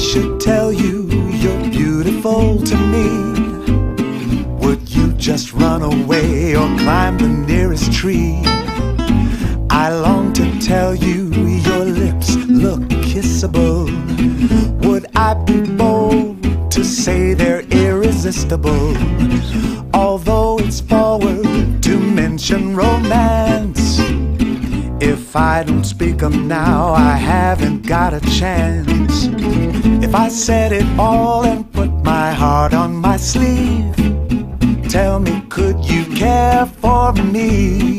should tell you you're beautiful to me. Would you just run away or climb the nearest tree? I long to tell you your lips look kissable. Would I be bold to say they're irresistible? Although it's forward to mention romance. If I don't speak 'em now, I haven't got a chance. If I said it all and put my heart on my sleeve, tell me, could you care for me?